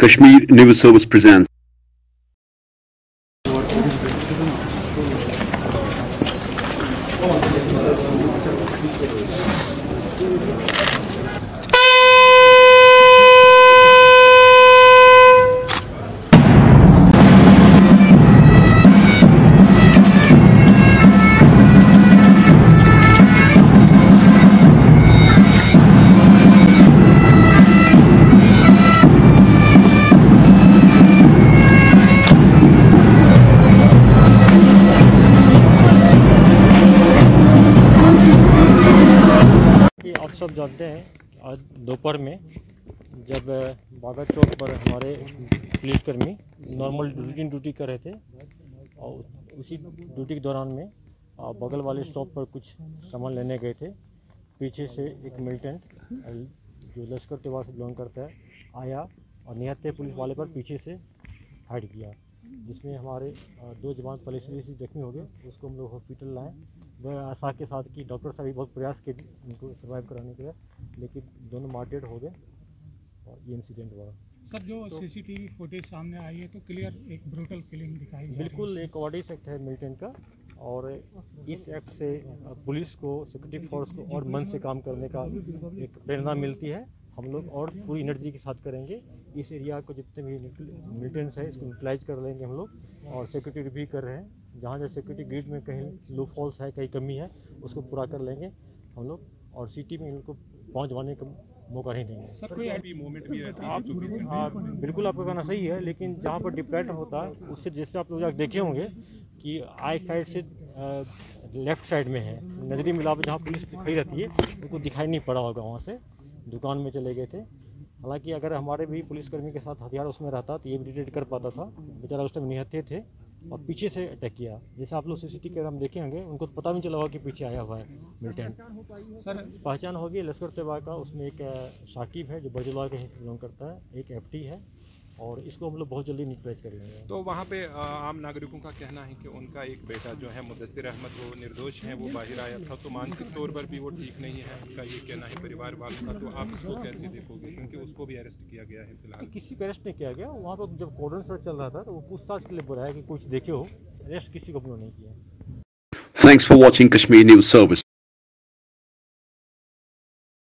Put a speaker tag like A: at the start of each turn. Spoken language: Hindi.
A: Kashmir News Service presents.
B: सब जानते हैं आज दोपहर में जब बागा चौक पर हमारे पुलिसकर्मी नॉर्मल रूटीन ड्यूटी कर रहे थे और उसी ड्यूटी के दौरान में बगल वाले शॉप पर कुछ सामान लेने गए थे। पीछे से एक मिलिटेंट जो लश्कर त्यौहार से बिलोंग करता है, आया और निहत्ते पुलिस वाले पर पीछे से फाइट किया, जिसमें हमारे दो जवान पहले जख्मी हो गए, उसको हम लोग हॉस्पिटल लाए। आशा के साथ कि डॉक्टर साहब भी बहुत प्रयास किए उनको सर्वाइव कराने के लिए लेकिन दोनों मार्टेड हो गए और ये इंसिडेंट हुआ।
C: सर जो सीसीटीवी फुटेज सामने आई है तो क्लियर एक ब्रूटल किलिंग दिखाई
B: बिल्कुल एक ऑडिस एक्ट है मिलिटेंट का और इस एक्ट से पुलिस को सिक्योरिटी फोर्स को और मन से काम करने का एक प्रेरणा मिलती है। हम लोग और पूरी एनर्जी के साथ करेंगे। इस एरिया को जितने भी मिलिटेंट्स है इसको यूटिलाइज कर लेंगे हम लोग और सिक्योरिटी भी कर रहे हैं। जहाँ जहाँ सिक्योरिटी ग्रिड में कहीं लो फॉल्स है कहीं कमी है उसको पूरा कर लेंगे हम लोग और सिटी में इनको पहुँचवाने का मौका नहीं देंगे
C: सर कोई
D: भी मूवमेंट भी रहती है
B: आप बिल्कुल आपका कहना सही है लेकिन जहाँ पर डिप्रेट होता है उससे जैसे आप लोग देखे होंगे कि आई साइड से लेफ़्ट साइड में है। नजरी मिला जहाँ पुलिस खड़ी रहती है उनको दिखाई नहीं पड़ा होगा वहाँ से। दुकान में चले गए थे। हालाँकि अगर हमारे भी पुलिसकर्मी के साथ हथियार उसमें रहता तो ये भी डिटेक्ट कर पाता था। बेचारा उस टाइम निहत्थे थे। और पीछे से अटैक किया। जैसे आप लोग सीसीटीवी कैमरा में देखे होंगे उनको तो पता नहीं चला होगा कि पीछे आया हुआ है मिलिटेंट
C: सर
B: पहचान होगी लश्कर तैयबा का उसमें एक शाकिब है जो बजला के बिलोंग करता है एक एफटी है। और इसको हम लोग बहुत जल्दी न्यूट्रलाइज कर लेंगे।
D: तो वहाँ पे आम नागरिकों का कहना है कि उनका एक बेटा जो है मुदसर अहमद वो निर्दोष है वो बाहर आया था तो मानसिक तौर पर भी वो ठीक नहीं है। उनका ये कहना है परिवार वालों का तो आप इसको कैसे देखोगे? क्योंकि उसको भी अरेस्ट किया गया है फ़िलहाल।
B: किसी को अरेस्ट नहीं किया गया। वहाँ पर जब कॉर्डन सर्च चल रहा था तो वो पूछताछ के लिए बुलाया कि कुछ देखे हो। अरेस्ट किसी को हम लोग नहीं किया।
A: Thanks for watching Kashmir news Service.